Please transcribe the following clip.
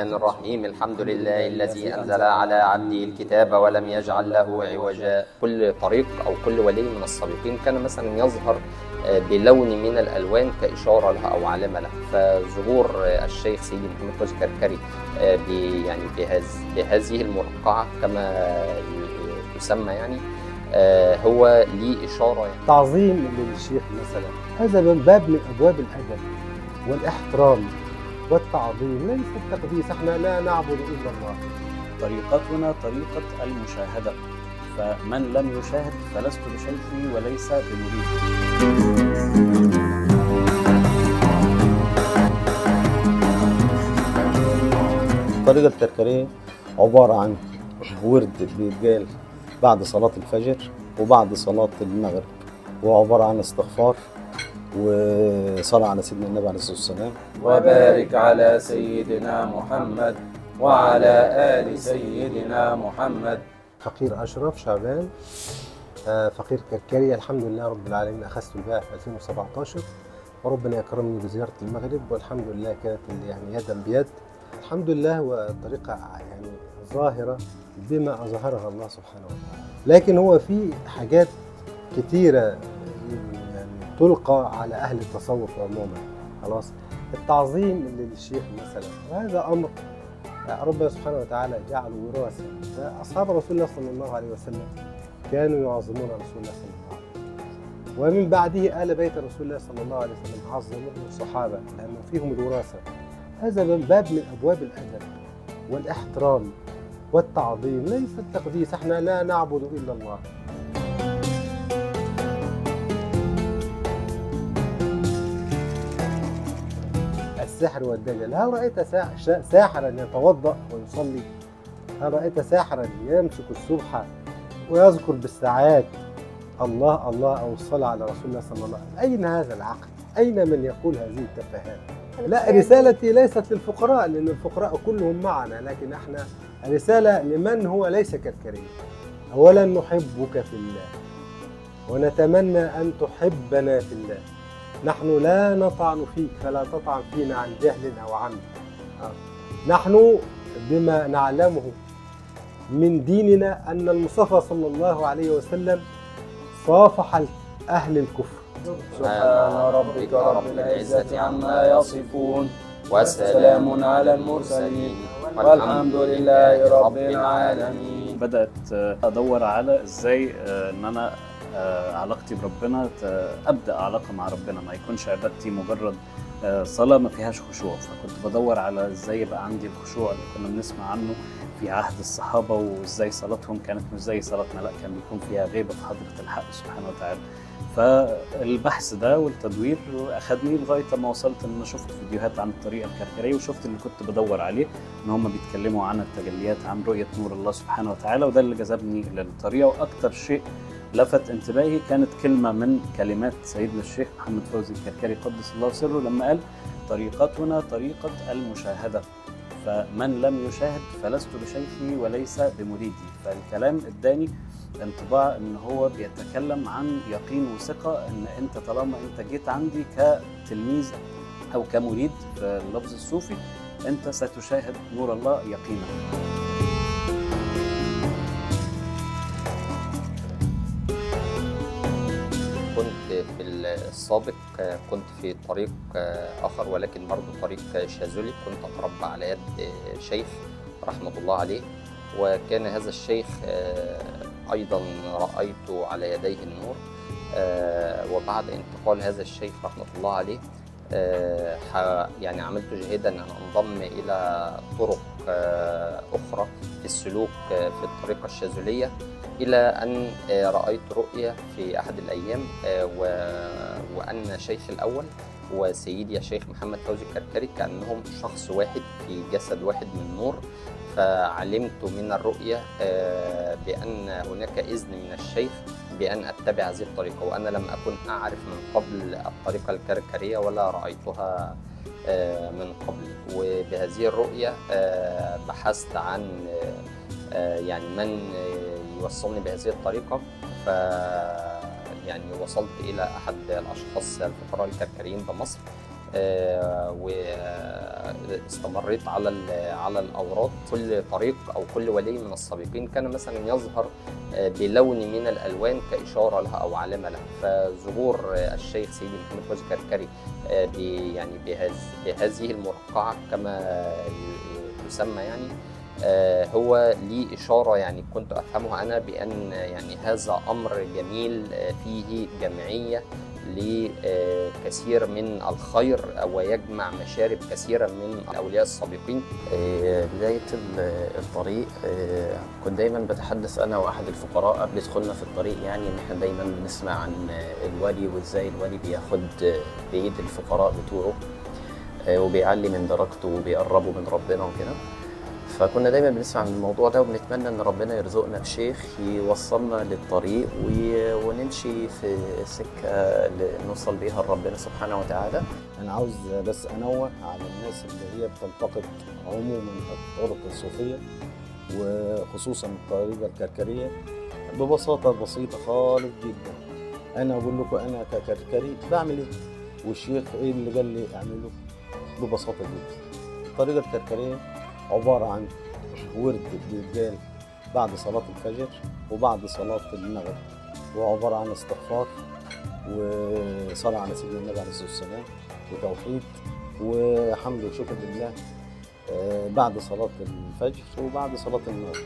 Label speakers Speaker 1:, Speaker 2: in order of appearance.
Speaker 1: الرحمن الرحيم. الحمد لله الذي أنزل على عبده الكتاب ولم يجعل له عوجا. كل طريق أو كل ولي من السابقين كان مثلا يظهر آه، بلون من الألوان كإشارة له أو علامة له فظهور آه، الشيخ سيدي محمد فوزي كركري آه، يعني بهذ- بهذه المرقعة كما تسمى يعني هو ليه إشارة يعني.
Speaker 2: تعظيم للشيخ مثلا. هذا من باب من أبواب الأدب والإحترام. والتعظيم ليس التقديس إحنا لا نعبد إلا الله.
Speaker 3: طريقتنا طريقة المشاهدة فمن لم يشاهد فلست بشيخي وليس بمريدي
Speaker 4: الطريقة الكركرية عبارة عن ورد بيتقال بعد صلاة الفجر وبعد صلاة المغرب وعبارة عن استغفار وصلاة على سيدنا النبي عليه الصلاة والسلام.
Speaker 5: وبارك على سيدنا محمد وعلى آل سيدنا محمد.
Speaker 2: فقير أشرف شعبان آه، فقير كركري الحمد لله رب العالمين. أخذت البيع في 2017 وربنا يكرمني بزيارة المغرب والحمد لله كانت يعني يدا بيد. الحمد لله وطريقه يعني ظاهرة بما أظهرها الله سبحانه وتعالى. لكن هو في حاجات كتيرة تلقى على أهل التصوف عموما. خلاص؟ التعظيم للشيخ مثلا. وهذا أمر ربنا سبحانه وتعالى جعله وراثة. فاصحاب رسول الله صلى الله عليه وسلم كانوا يعظمون رسول الله صلى الله عليه وسلم. ومن بعده آل بيت رسول الله صلى الله عليه وسلم عظموه الصحابة لأنه فيهم الوراثة. هذا من باب من أبواب الأدب والإحترام والتعظيم. ليس التقديس إحنا لا نعبد إلا الله. السحر والدجل. هل رأيت ساحرا يتوضأ ويصلي. هل رأيت ساحرا يمسك السبحة ويذكر بالساعات. الله الله أو الصلاة على رسول الله صلى الله عليه وسلم. أين هذا العقل؟ أين من يقول هذه التفاهات؟ لا رسالتي ليست للفقراء لأن الفقراء كلهم معنا لكن إحنا رسالة لمن هو ليس كالكريم. أولا نحبك في الله ونتمنى أن تحبنا في الله. نحن لا نطعن فيك فلا تطعن فينا عن جهل أو عمد آه. نحن بما نعلمه من ديننا أن المصطفى صلى الله عليه وسلم صافح أهل الكفر.
Speaker 5: سبحان ربك رب العزة عما يصفون
Speaker 1: وسلام
Speaker 5: على المرسلين والحمد لله رب العالمين.
Speaker 3: بدأت أدور على إزاي آه، إن أنا علاقتي بربنا أبدأ علاقة مع ربنا ما يكونش عبادتي مجرد آه، صلاة ما فيهاش خشوع. فكنت بدور على إزاي يبقى عندي الخشوع اللي كنا بنسمع عنه في عهد الصحابة وإزاي صلاتهم كانت مش زي صلاتنا لأ كان بيكون فيها غيبة في حضرة الحق سبحانه وتعالى. فالبحث ده والتدوير أخدني لغاية ما وصلت إن أنا شفت فيديوهات عن الطريقة الكركريه وشفت اللي كنت بدور عليه إن هم بيتكلموا عن التجليات عن رؤية نور الله سبحانه وتعالى وده اللي جذبني للطريقة. وأكتر شيء لفت انتباهي كانت كلمة من كلمات سيدنا الشيخ محمد فوزي الكركري قدس الله سره لما قال طريقتنا طريقة المشاهدة. فمن لم يشاهد فلست بشيخي وليس بمريدي. فالكلام اداني انطباع إن هو بيتكلم عن يقين وثقة إن أنت طالما أنت جيت عندي كتلميذ أو كمريد في اللفظ الصوفي أنت ستشاهد نور الله يقينا.
Speaker 1: السابق كنت في طريق آخر ولكن برضه طريق شاذلي كنت أتربى على يد آه، شيخ رحمة الله عليه. وكان هذا الشيخ آه، أيضا رأيت على يديه النور. آه، وبعد انتقال هذا الشيخ رحمة الله عليه يعني عملت جهدا أن أنضم إلى طرق أخرى في السلوك في الطريقة الشاذلية إلى أن آه، رأيت رؤية في أحد الأيام آه، وأن شيخ الأول وسيدي الشيخ محمد فوزي الكركري كأنهم شخص واحد في جسد واحد من نور. فعلمت من الرؤية آه، بأن هناك إذن من الشيخ بأن أتبع هذه الطريقة وأنا لم أكن أعرف من قبل الطريقة الكركرية ولا رأيتها من قبل. وبهذه الرؤية بحثت عن يعني من يوصلني بهذه الطريقة ف يعني وصلت إلى أحد الأشخاص الفقراء الكركريين بمصر آه، واستمريت على على الاوراد كل طريق أو كل ولي من السابقين كان مثلا يظهر آه، بلون من الألوان كإشارة لها أو علامة لها. فظهور آه، الشيخ سيدي محمد فوزي كركري يعني بهذ- بهذه المرقعه كما يسمى يعني هو لي إشارة يعني كنت أفهمها أنا بأن يعني هذا أمر جميل آه، فيه جمعية لكثير من الخير ويجمع مشارب كثيرة من الأولياء السابقين.
Speaker 6: آه، بداية ال- الطريق آه، كنت دايما بتحدث أنا وأحد الفقراء. قبل دخولنا في الطريق يعني إن إحنا دايما بنسمع عن آه، الولي وإزاي الولي بياخد آه، بإيد الفقراء بتوعه آه، وبيعلي من درجته وبيقربه من ربنا وكده. فكنا دايما بنسمع عن الموضوع ده وبنتمنى إن ربنا يرزقنا بشيخ يوصلنا للطريق ونمشي في سكة نوصل بيها لربنا سبحانه وتعالى.
Speaker 4: أنا عاوز بس أنوه على الناس اللي هي بتلتقط عموما الطرق الصوفية وخصوصا الطريقة الكركرية ببساطة بسيطة خالص جدا. أنا أقول لكم أنا ككركري بعمل إيه؟ والشيخ إيه اللي قال لي أعمله؟ ببساطة جدا. الطريقة الكركرية عبارة عن ورد بيتقال بعد صلاة الفجر وبعد صلاة المغرب. وعبارة عن استغفار وصلاة على سيدنا النبي عليه الصلاة والسلام وتوحيد وحمد وشكر لله آه، بعد صلاة الفجر وبعد صلاة المغرب.